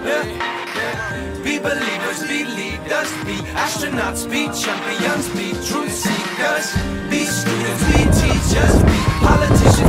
Be believers, be leaders, be astronauts, be champions, be truth seekers. Be students, be teachers, be politicians,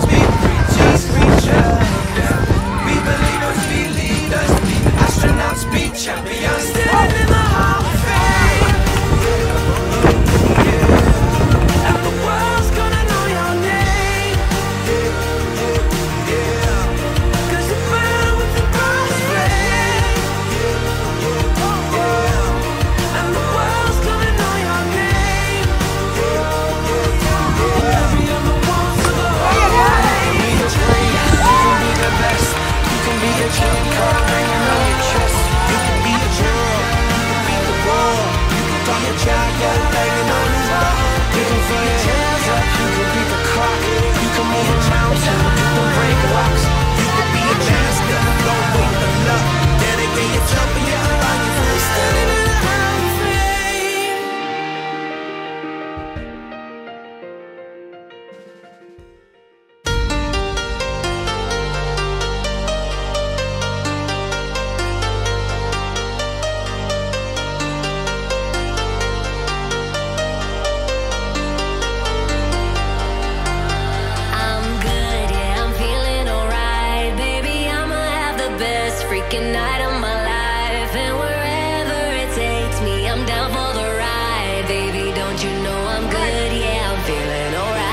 best night of my life. And wherever it takes me, I'm down for the ride. Baby, don't you know I'm good, yeah, I'm feeling alright.